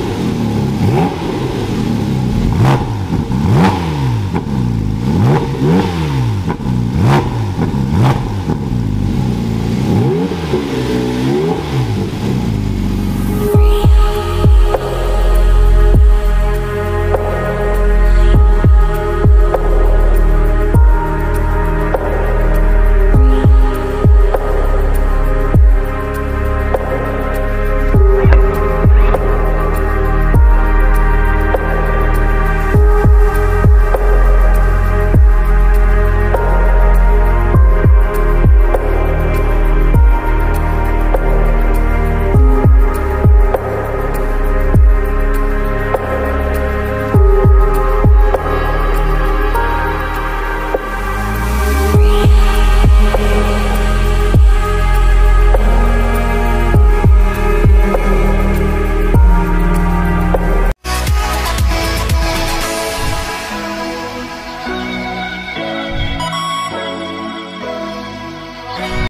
Mm-hmm.